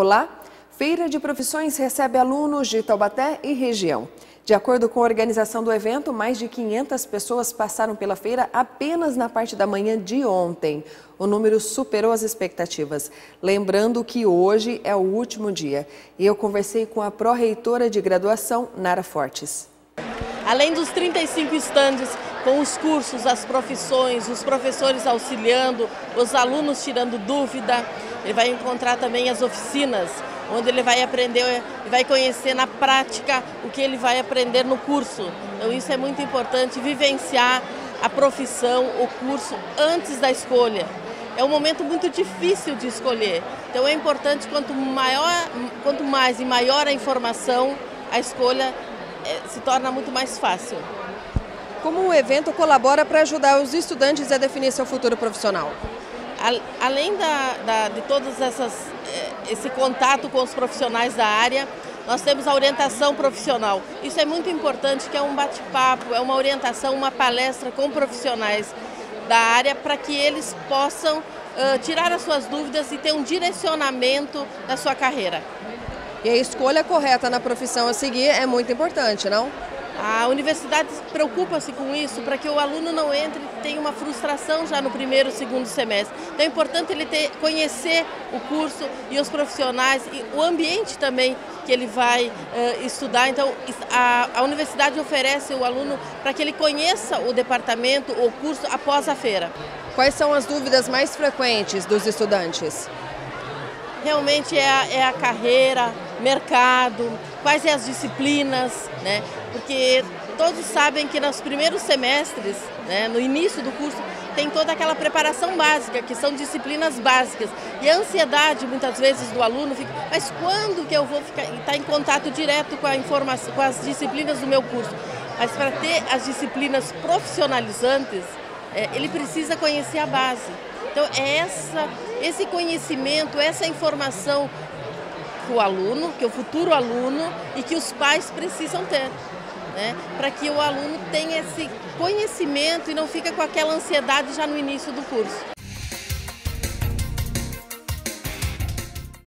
Olá! Feira de Profissões recebe alunos de Taubaté e região. De acordo com a organização do evento, mais de 500 pessoas passaram pela feira apenas na parte da manhã de ontem. O número superou as expectativas. Lembrando que hoje é o último dia. E eu conversei com a pró-reitora de graduação, Nara Fortes. Além dos 35 estandes com os cursos, as profissões, os professores auxiliando, os alunos tirando dúvida, ele vai encontrar também as oficinas, onde ele vai aprender e vai conhecer na prática o que ele vai aprender no curso. Então isso é muito importante, vivenciar a profissão, o curso antes da escolha. É um momento muito difícil de escolher. Então é importante quanto maior, quanto mais e maior a informação, a escolha é, se torna muito mais fácil. Como o evento colabora para ajudar os estudantes a definir seu futuro profissional? além da, da, de todos essas, eh, esse contato com os profissionais da área, nós temos a orientação profissional. Isso é muito importante, que é um bate-papo, é uma orientação, uma palestra com profissionais da área para que eles possam uh, tirar as suas dúvidas e ter um direcionamento da sua carreira. E a escolha correta na profissão a seguir é muito importante, não? A universidade preocupa-se com isso para que o aluno não entre e tenha uma frustração já no primeiro, segundo semestre. Então é importante ele ter, conhecer o curso e os profissionais e o ambiente também que ele vai uh, estudar. Então a, a universidade oferece o aluno para que ele conheça o departamento, o curso após a feira. Quais são as dúvidas mais frequentes dos estudantes? Realmente é a, é a carreira, mercado, quais são as disciplinas, né? Porque todos sabem que nos primeiros semestres, né, no início do curso, tem toda aquela preparação básica, que são disciplinas básicas. E a ansiedade, muitas vezes, do aluno fica, mas quando que eu vou ficar, estar em contato direto com, a informação, com as disciplinas do meu curso? Mas para ter as disciplinas profissionalizantes, é, ele precisa conhecer a base. Então, é essa, esse conhecimento, essa informação que o aluno, que o futuro aluno e que os pais precisam ter. Né, para que o aluno tenha esse conhecimento e não fique com aquela ansiedade já no início do curso.